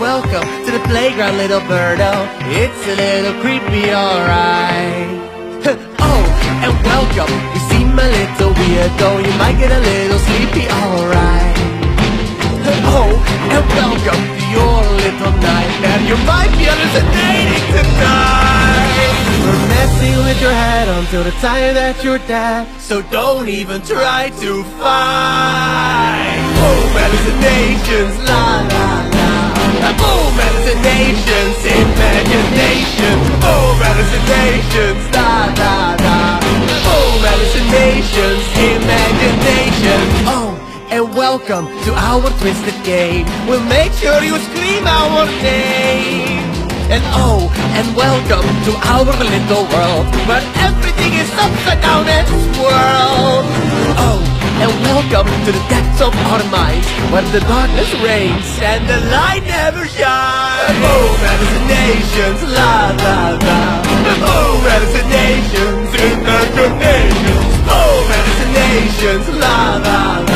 welcome to the playground, little birdo. It's a little creepy, alright. oh, and welcome. You seem a little weirdo. You might get a little sleepy, alright. oh, and welcome to your little nightmare. You might be hallucinating tonight. We're messing with your head until the time that you're dead. So don't even try to fight. Oh, hallucinations, hallucinations, imagination. Oh, hallucinations, la la la. Oh, hallucinations, imagination. Oh, and welcome to our twisted game. We'll make sure you scream our name. And oh, and welcome to our little world where everything is upside down and swirled. Oh, and welcome to the depths of our minds where the darkness reigns and the light never shines. Hallucinations, imaginations. Oh, hallucinations, la la la